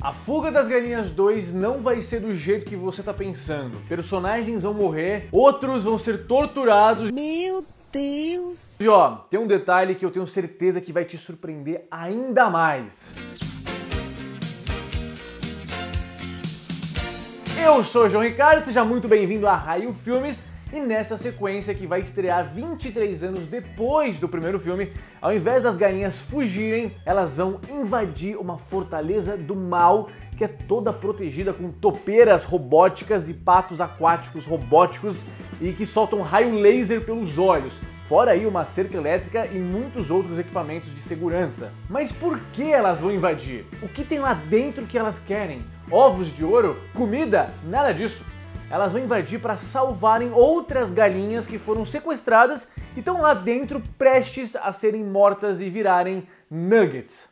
A Fuga das Galinhas 2 não vai ser do jeito que você tá pensando. Personagens vão morrer, outros vão ser torturados. Meu Deus! E ó, tem um detalhe que eu tenho certeza que vai te surpreender ainda mais. Eu sou o João Ricardo, seja muito bem-vindo a Raio Filmes. E nessa sequência que vai estrear 23 anos depois do primeiro filme, ao invés das galinhas fugirem, elas vão invadir uma fortaleza do mal que é toda protegida com topeiras robóticas e patos aquáticos robóticos e que soltam raio laser pelos olhos. Fora aí uma cerca elétrica e muitos outros equipamentos de segurança. Mas por que elas vão invadir? O que tem lá dentro que elas querem? Ovos de ouro? Comida? Nada disso elas vão invadir para salvarem outras galinhas que foram sequestradas e estão lá dentro prestes a serem mortas e virarem nuggets.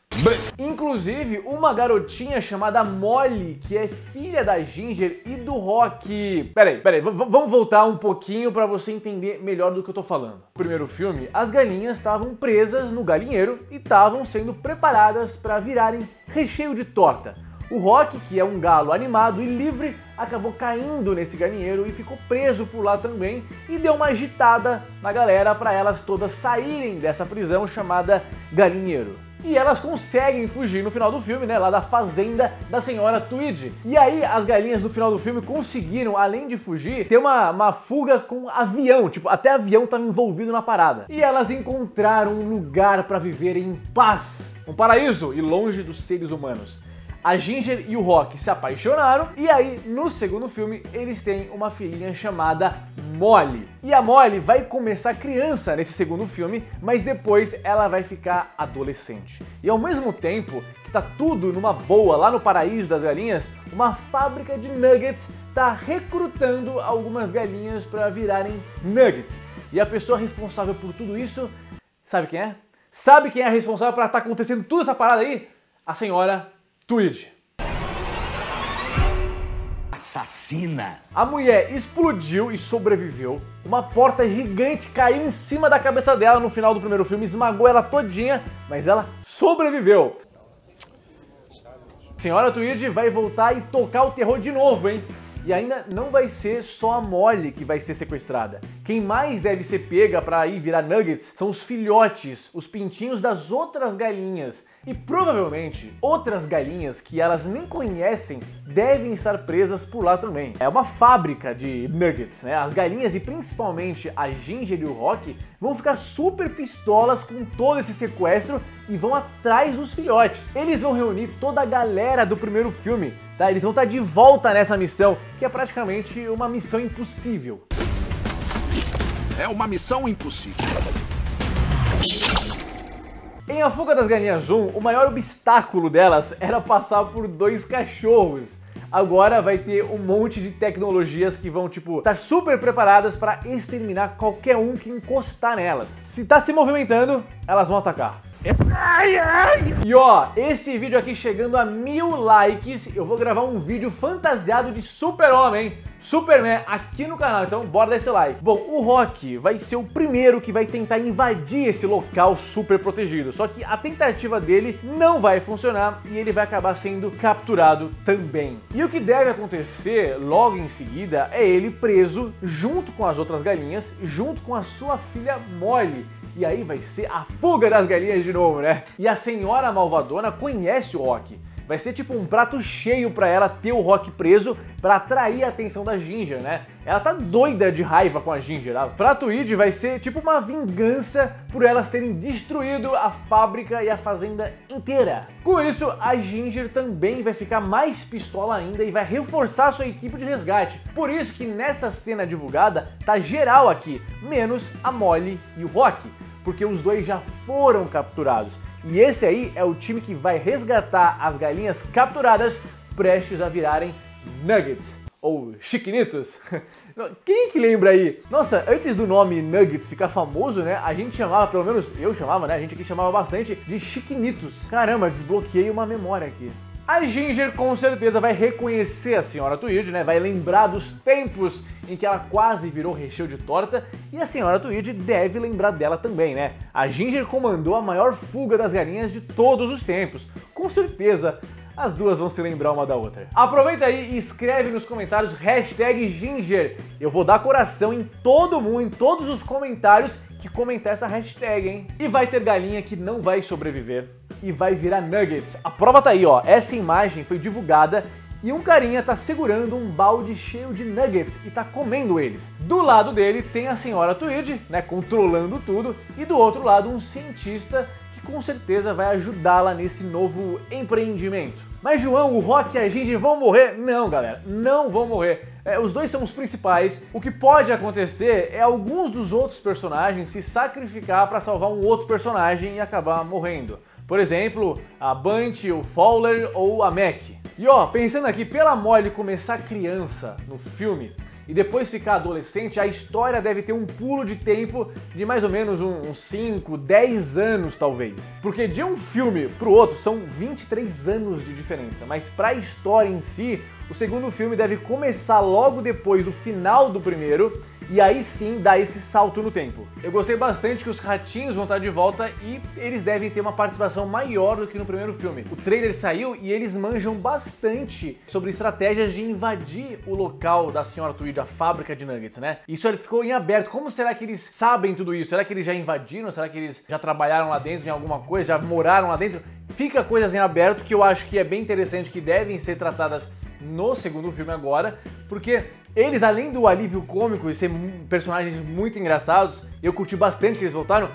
Inclusive, uma garotinha chamada Molly, que é filha da Ginger e do Rock. Peraí, peraí, vamos voltar um pouquinho para você entender melhor do que eu tô falando. No primeiro filme, as galinhas estavam presas no galinheiro e estavam sendo preparadas para virarem recheio de torta. O Rock, que é um galo animado e livre, acabou caindo nesse galinheiro e ficou preso por lá também e deu uma agitada na galera para elas todas saírem dessa prisão chamada galinheiro. E elas conseguem fugir no final do filme, né, lá da fazenda da senhora Tweed. E aí as galinhas no final do filme conseguiram, além de fugir, ter uma, uma fuga com avião, tipo, até avião estava envolvido na parada. E elas encontraram um lugar para viver em paz, um paraíso e longe dos seres humanos a Ginger e o Rock se apaixonaram e aí no segundo filme eles têm uma filhinha chamada Molly. E a Molly vai começar criança nesse segundo filme, mas depois ela vai ficar adolescente. E ao mesmo tempo que tá tudo numa boa lá no paraíso das galinhas, uma fábrica de nuggets tá recrutando algumas galinhas para virarem nuggets. E a pessoa responsável por tudo isso, sabe quem é? Sabe quem é responsável para estar tá acontecendo toda essa parada aí? A senhora Tweed. Assassina. A mulher explodiu e sobreviveu. Uma porta gigante caiu em cima da cabeça dela no final do primeiro filme, esmagou ela todinha, mas ela sobreviveu. Senhora Tweed vai voltar e tocar o terror de novo, hein? E ainda não vai ser só a Molly que vai ser sequestrada. Quem mais deve ser pega para ir virar nuggets são os filhotes, os pintinhos das outras galinhas. E provavelmente outras galinhas que elas nem conhecem devem estar presas por lá também. É uma fábrica de nuggets, né? As galinhas e principalmente a Ginger e o Rock vão ficar super pistolas com todo esse sequestro e vão atrás dos filhotes. Eles vão reunir toda a galera do primeiro filme Tá? Eles vão estar de volta nessa missão, que é praticamente uma missão impossível. É uma missão impossível. Em A Fuga das Galinhas 1, o maior obstáculo delas era passar por dois cachorros. Agora vai ter um monte de tecnologias que vão, tipo, estar super preparadas para exterminar qualquer um que encostar nelas. Se tá se movimentando, elas vão atacar. E ó, esse vídeo aqui chegando a mil likes, eu vou gravar um vídeo fantasiado de super-homem, Superman, aqui no canal, então bora dar esse like. Bom, o Rock vai ser o primeiro que vai tentar invadir esse local super protegido, só que a tentativa dele não vai funcionar e ele vai acabar sendo capturado também. E o que deve acontecer logo em seguida é ele preso junto com as outras galinhas, junto com a sua filha Molly, e aí vai ser a fuga das galinhas de novo, né? E a senhora malvadona conhece o Rock. Vai ser tipo um prato cheio para ela ter o Rock preso para atrair a atenção da Ginger, né? Ela tá doida de raiva com a Ginger. Tá? Pra Tweed vai ser tipo uma vingança por elas terem destruído a fábrica e a fazenda inteira. Com isso, a Ginger também vai ficar mais pistola ainda e vai reforçar sua equipe de resgate. Por isso que nessa cena divulgada tá geral aqui, menos a Molly e o Rock porque os dois já foram capturados. E esse aí é o time que vai resgatar as galinhas capturadas prestes a virarem nuggets ou chiquinitos. Quem que lembra aí? Nossa, antes do nome Nuggets ficar famoso, né? A gente chamava, pelo menos eu chamava, né? A gente aqui chamava bastante de chiquinitos. Caramba, desbloqueei uma memória aqui. A Ginger com certeza vai reconhecer a senhora Tweed, né? Vai lembrar dos tempos em que ela quase virou recheio de torta e a senhora Tweed deve lembrar dela também, né? A Ginger comandou a maior fuga das galinhas de todos os tempos. Com certeza, as duas vão se lembrar uma da outra. Aproveita aí e escreve nos comentários Ginger. Eu vou dar coração em todo mundo, em todos os comentários que comentar essa hashtag, hein? E vai ter galinha que não vai sobreviver e vai virar nuggets. A prova tá aí, ó. Essa imagem foi divulgada e um carinha tá segurando um balde cheio de nuggets e tá comendo eles. Do lado dele tem a senhora Tweed, né, controlando tudo, e do outro lado um cientista que com certeza vai ajudá-la nesse novo empreendimento. Mas João, o Rock e a Ginger vão morrer? Não, galera, não vão morrer. É, os dois são os principais. O que pode acontecer é alguns dos outros personagens se sacrificar para salvar um outro personagem e acabar morrendo. Por exemplo, a Bunch, o Fowler ou a Mac. E ó, pensando aqui, pela Molly começar criança no filme, e depois ficar adolescente, a história deve ter um pulo de tempo de mais ou menos uns 5, 10 anos talvez. Porque de um filme pro outro são 23 anos de diferença, mas pra história em si, o segundo filme deve começar logo depois do final do primeiro e aí sim dá esse salto no tempo. Eu gostei bastante que os ratinhos vão estar de volta e eles devem ter uma participação maior do que no primeiro filme. O trailer saiu e eles manjam bastante sobre estratégias de invadir o local da senhora Tweed, a fábrica de nuggets, né? Isso ficou em aberto. Como será que eles sabem tudo isso? Será que eles já invadiram? Será que eles já trabalharam lá dentro em alguma coisa? Já moraram lá dentro? Fica coisas em aberto que eu acho que é bem interessante que devem ser tratadas no segundo filme agora, porque eles, além do alívio cômico e ser personagens muito engraçados, eu curti bastante que eles voltaram.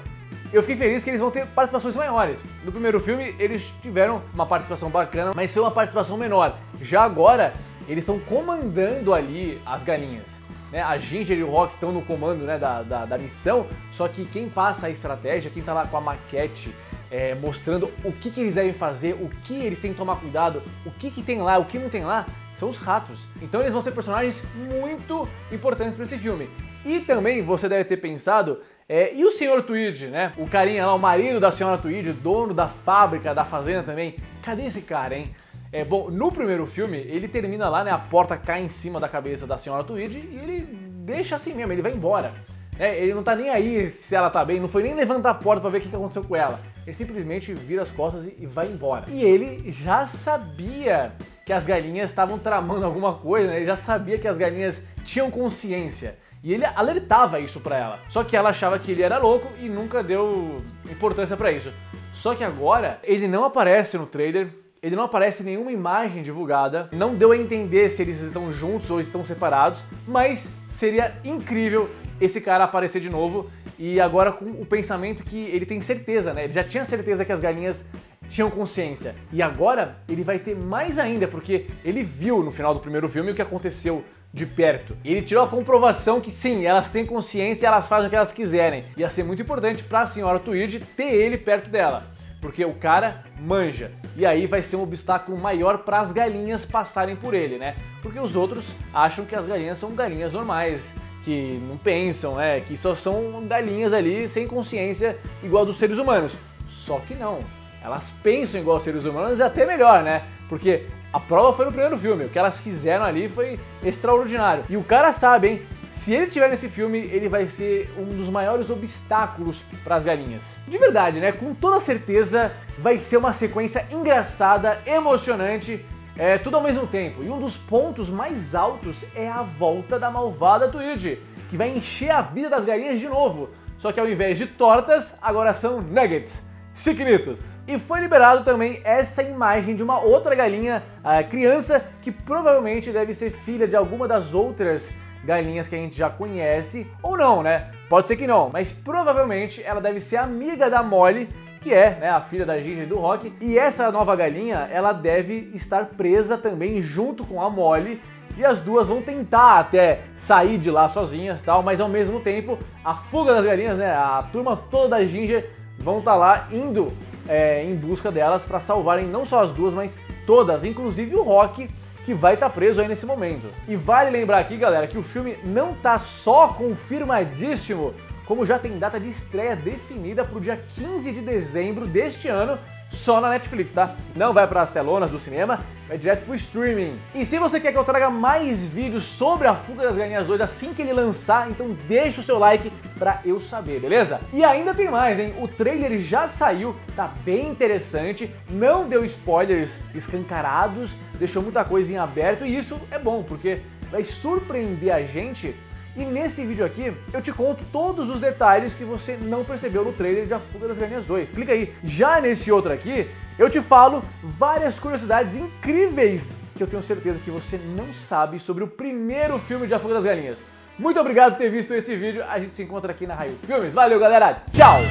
Eu fiquei feliz que eles vão ter participações maiores. No primeiro filme, eles tiveram uma participação bacana, mas foi uma participação menor. Já agora, eles estão comandando ali as galinhas. Né? A Ginger e o Rock estão no comando né, da, da, da, missão, só que quem passa a estratégia, quem tá lá com a maquete é, mostrando o que, que eles devem fazer, o que eles têm que tomar cuidado, o que, que tem lá, o que não tem lá, são os ratos. Então eles vão ser personagens muito importantes para esse filme. E também você deve ter pensado é, e o Sr. Tweed, né? O carinha lá, o marido da senhora Tweed, dono da fábrica, da fazenda também. Cadê esse cara, hein? É, bom, no primeiro filme, ele termina lá, né? A porta cai em cima da cabeça da senhora Tweed e ele deixa assim mesmo, ele vai embora. É, ele não tá nem aí se ela tá bem, não foi nem levantar a porta para ver o que aconteceu com ela. Ele simplesmente vira as costas e, vai embora. E ele já sabia que as galinhas estavam tramando alguma coisa, né? ele já sabia que as galinhas tinham consciência. E ele alertava isso para ela. Só que ela achava que ele era louco e nunca deu importância para isso. Só que agora ele não aparece no trailer, ele não aparece nenhuma imagem divulgada, não deu a entender se eles estão juntos ou estão separados, mas seria incrível esse cara aparecer de novo e agora com o pensamento que ele tem certeza, né? Ele já tinha certeza que as galinhas tinham consciência. E agora ele vai ter mais ainda, porque ele viu no final do primeiro filme o que aconteceu de perto. Ele tirou a comprovação que sim, elas têm consciência e elas fazem o que elas quiserem. Ia ser muito importante para a senhora Tweed ter ele perto dela, porque o cara manja. E aí vai ser um obstáculo maior para as galinhas passarem por ele, né? Porque os outros acham que as galinhas são galinhas normais, que não pensam, né? Que só são galinhas ali sem consciência igual dos seres humanos. Só que não. Elas pensam igual aos seres humanos e até melhor, né? Porque a prova foi no primeiro filme. O que elas fizeram ali foi extraordinário. E o cara sabe, hein? Se ele tiver nesse filme, ele vai ser um dos maiores obstáculos para as galinhas. De verdade, né? Com toda certeza vai ser uma sequência engraçada, emocionante, é, tudo ao mesmo tempo. E um dos pontos mais altos é a volta da malvada Tweed, que vai encher a vida das galinhas de novo. Só que ao invés de tortas, agora são nuggets chiquinitos. E foi liberado também essa imagem de uma outra galinha uh, criança que provavelmente deve ser filha de alguma das outras galinhas que a gente já conhece, ou não, né? Pode ser que não, mas provavelmente ela deve ser amiga da Molly, que é né, a filha da Ginger do Rock. E essa nova galinha, ela deve estar presa também junto com a Molly. E as duas vão tentar até sair de lá sozinhas, tal, mas ao mesmo tempo a fuga das galinhas, né? A turma toda da Ginger vão estar tá lá indo é, em busca delas para salvarem não só as duas, mas todas, inclusive o Rock, que vai estar tá preso aí nesse momento. E vale lembrar aqui, galera, que o filme não tá só confirmadíssimo, como já tem data de estreia definida para o dia 15 de dezembro deste ano, só na Netflix, tá? Não vai para as telonas do cinema, vai direto pro streaming. E se você quer que eu traga mais vídeos sobre a Fuga das Galinhas 2 assim que ele lançar, então deixa o seu like pra eu saber, beleza? E ainda tem mais, hein? O trailer já saiu, tá bem interessante, não deu spoilers escancarados, deixou muita coisa em aberto e isso é bom, porque vai surpreender a gente e nesse vídeo aqui eu te conto todos os detalhes que você não percebeu no trailer de A Fuga das Galinhas 2. Clica aí. Já nesse outro aqui, eu te falo várias curiosidades incríveis que eu tenho certeza que você não sabe sobre o primeiro filme de A Fuga das Galinhas. Muito obrigado por ter visto esse vídeo. A gente se encontra aqui na Raio Filmes. Valeu, galera. Tchau!